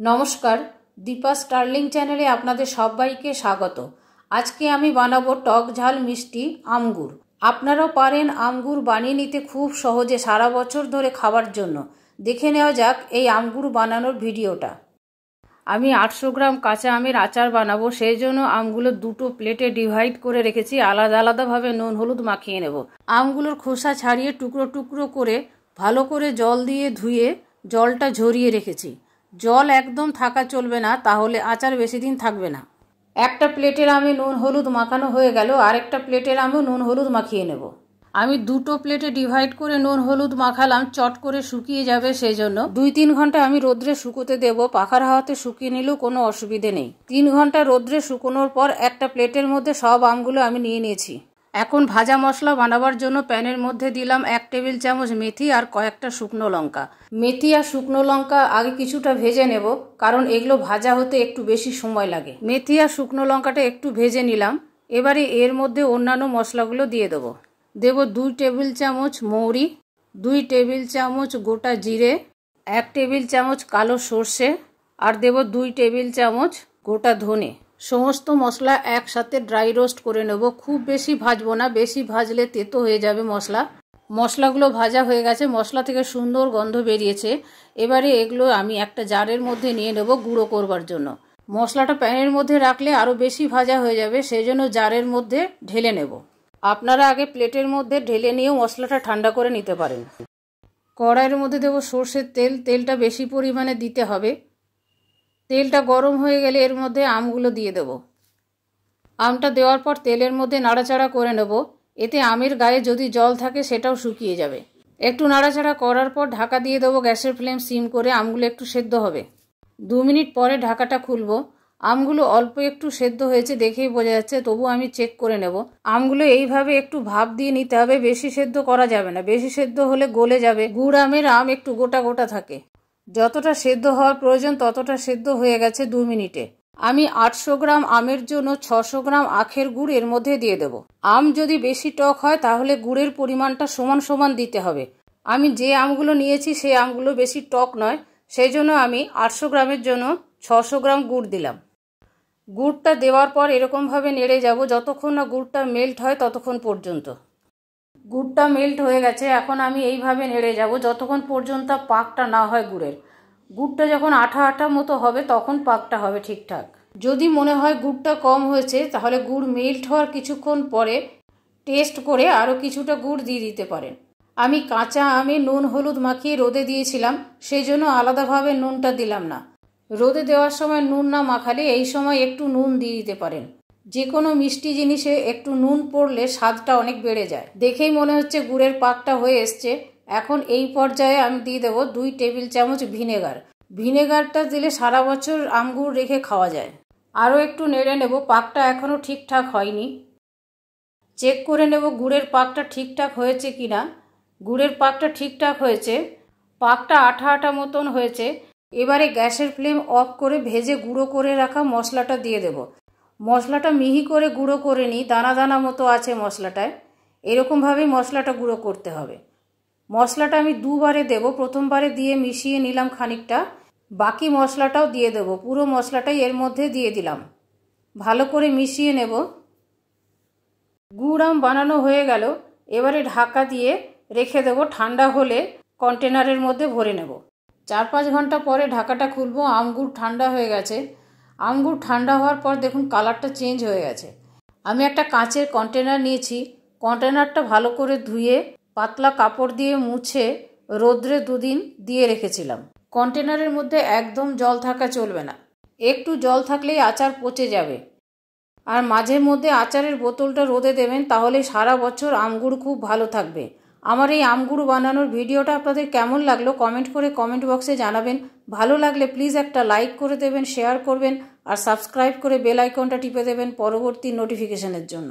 নমস্কার, দীপা স্টার্লিং চ্যানেলে আপনাদের সবাইকে স্বাগত। আজকে আমি বানাবো টক ঝাল মিষ্টি আমগুর আপনারাও পারেন আমগুর বানিয়ে নিতে খুব সহজে সারা বছর ধরে খাবার জন্য। দেখে নেওয়া যাক এই আমগুর বানানোর ভিডিওটা। আমি আটশো গ্রাম কাঁচা আমের আচার বানাবো, সেই জন্য আমগুলো দুটো প্লেটে ডিভাইড করে রেখেছি। আলাদা আলাদাভাবে নুন, হলুদ মাখিয়ে নেব। আমগুলোর খোসা ছাড়িয়ে টুকরো টুকরো করে ভালো করে জল দিয়ে ধুয়ে জলটা ঝরিয়ে রেখেছি। জল একদম থাকা চলবে না, তাহলে আচার বেশি দিন থাকবে না। একটা প্লেটের আমি নুন হলুদ মাখানো হয়ে গেল, আরেকটা প্লেটের আমিও নুন হলুদ মাখিয়ে নেব। আমি দুটো প্লেটে ডিভাইড করে নুন হলুদ মাখালাম, চট করে শুকিয়ে যাবে সেই জন্য দুই তিন ঘণ্টা আমি রোদ্রে শুকোতে দেব, পাখার হাওয়াতে শুকিয়ে নিলেও কোনো অসুবিধে নেই। তিন ঘণ্টা রোদ্রে শুকোনোর পর একটা প্লেটের মধ্যে সব আমগুলো আমি নিয়ে নিয়েছি। এখন ভাজা মশলা বানাবার জন্য প্যানের মধ্যে দিলাম এক টেবিল চামচ মেথি আর কয়েকটা শুকনো লঙ্কা। মেথি আর শুকনো লঙ্কা আগে কিছুটা ভেজে নেব, কারণ এগুলো ভাজা হতে একটু বেশি সময় লাগে। মেথি আর শুকনো লঙ্কাটা একটু ভেজে নিলাম, এবারে এর মধ্যে অন্যান্য মশলাগুলো দিয়ে দেবো। দেব দুই টেবিল চামচ মৌরি, দুই টেবিল চামচ গোটা জিরে, এক টেবিল চামচ কালো সর্ষে, আর দেব দুই টেবিল চামচ গোটা ধনে। সমস্ত মশলা একসাথে ড্রাই রোস্ট করে নেব। খুব বেশি ভাজবো না, বেশি ভাজলে তেতো হয়ে যাবে মশলা। মশলাগুলো ভাজা হয়ে গেছে, মশলা থেকে সুন্দর গন্ধ বেরিয়েছে। এবারে এগুলো আমি একটা জারের মধ্যে নিয়ে নেব গুঁড়ো করবার জন্য। মশলাটা প্যানের মধ্যে রাখলে আরও বেশি ভাজা হয়ে যাবে সেই জন্য জারের মধ্যে ঢেলে নেব। আপনারা আগে প্লেটের মধ্যে ঢেলে নিয়েও মশলাটা ঠান্ডা করে নিতে পারেন। কড়াইয়ের মধ্যে দেবো সর্ষের তেল, তেলটা বেশি পরিমাণে দিতে হবে। তেলটা গরম হয়ে গেলে এর মধ্যে আমগুলো দিয়ে দেব। আমটা দেওয়ার পর তেলের মধ্যে নাড়াচাড়া করে নেব। এতে আমের গায়ে যদি জল থাকে সেটাও শুকিয়ে যাবে। একটু নাড়াচাড়া করার পর ঢাকা দিয়ে দেবো গ্যাসের ফ্লেম সিম করে আমগুলো একটু সেদ্ধ হবে। দু মিনিট পরে ঢাকাটা খুলবো। আমগুলো অল্প একটু সেদ্ধ হয়েছে দেখেই বোঝা যাচ্ছে তবু আমি চেক করে নেব। আমগুলো এইভাবে একটু ভাপ দিয়ে নিতে হবে, বেশি সেদ্ধ করা যাবে না। বেশি সেদ্ধ হলে গলে যাবে। গুড় আমের আম একটু গোটা গোটা থাকে। যতটা সেদ্ধ হওয়ার প্রয়োজন ততটা সেদ্ধ হয়ে গেছে দু মিনিটে। আমি আটশো গ্রাম আমের জন্য ছশো গ্রাম আখের গুড় এর মধ্যে দিয়ে দেব। আম যদি বেশি টক হয়, তাহলে গুড়ের পরিমাণটা সমান সমান দিতে হবে। আমি যে আমগুলো নিয়েছি, সেই আমগুলো বেশি টক নয় সেই জন্য আমি আটশো গ্রামের জন্য ছশো গ্রাম গুড় দিলাম। গুড়টা দেওয়ার পর এরকমভাবে নেড়ে যাব, যতক্ষণ না গুড়টা মেল্ট হয় ততক্ষণ পর্যন্ত। গুড়টা মেল্ট হয়ে গেছে, এখন আমি এইভাবে নেড়ে যাব, যতক্ষণ পর্যন্ত পাকটা না হয় গুড়ের। গুড়টা যখন আঠা আঠা মতো হবে, তখন পাকটা হবে ঠিকঠাক। যদি মনে হয় গুড়টা কম হয়েছে, তাহলে গুড় মেল্ট হওয়ার কিছুক্ষণ পরে টেস্ট করে আরও কিছুটা গুড় দিয়ে দিতে পারেন। আমি কাঁচা আমে নুন হলুদ মাখিয়ে রোদে দিয়েছিলাম, সেই জন্য আলাদাভাবে নুনটা দিলাম না। রোদে দেওয়ার সময় নুন না মাখালে এই সময় একটু নুন দিয়ে দিতে পারেন। যে কোনো মিষ্টি জিনিসে একটু নুন পড়লে স্বাদটা অনেক বেড়ে যায়। দেখেই মনে হচ্ছে গুড়ের পাকটা হয়ে এসছে। এখন এই পর্যায়ে আমি দিয়ে দেবো দুই টেবিল চামচ ভিনেগার। ভিনেগারটা দিলে সারা বছর আমগুড় রেখে খাওয়া যায়। আরও একটু নেড়ে নেব, পাকটা এখনও ঠিকঠাক হয়নি। চেক করে নেব গুড়ের পাকটা ঠিকঠাক হয়েছে কি না গুড়ের পাকটা ঠিকঠাক হয়েছে। পাকটা আঠা আঠা মতন হয়েছে। এবারে গ্যাসের ফ্লেম অফ করে ভেজে গুঁড়ো করে রাখা মশলাটা দিয়ে দেব। মশলাটা মিহি করে গুঁড়ো করে নিই, দানা দানা মতো আছে মশলাটায়। এরকমভাবেই মশলাটা গুঁড়ো করতে হবে। মশলাটা আমি দুবারে দেব, প্রথমবারে দিয়ে মিশিয়ে নিলাম খানিকটা। বাকি মশলাটাও দিয়ে দেব, পুরো মশলাটাই এর মধ্যে দিয়ে দিলাম। ভালো করে মিশিয়ে নেব। গুড় আম বানানো হয়ে গেল, এবারে ঢাকা দিয়ে রেখে দেব, ঠান্ডা হলে কন্টেনারের মধ্যে ভরে নেব। চার পাঁচ ঘণ্টা পরে ঢাকাটা খুলবো আমগুড় ঠান্ডা হয়ে গেছে। আমগুড় ঠান্ডা হওয়ার পর দেখুন কালারটা চেঞ্জ হয়ে গেছে। আমি একটা কাঁচের কন্টেনার নিয়েছি। কন্টেনারটা ভালো করে ধুয়ে, পাতলা কাপড় দিয়ে মুছে, রোদ্রে দুদিন দিয়ে রেখেছিলাম। কন্টেনারের মধ্যে একদম জল থাকা চলবে না। একটু জল থাকলেই আচার পচে যাবে। আর মাঝে মধ্যে আচারের বোতলটা রোদে দেবেন, তাহলে সারা বছর আমগুড় খুব ভালো থাকবে। আমার এই আমগুরু বানানোর ভিডিওটা আপনাদের কেমন লাগল কমেন্ট করে কমেন্ট বক্সে জানাবেন। ভালো লাগলে প্লিজ একটা লাইক করে দেবেন, শেয়ার করবেন, আর সাবস্ক্রাইব করে বেল আইকনটা টিপে দেবেন পরবর্তী নোটিফিকেশনের জন্য।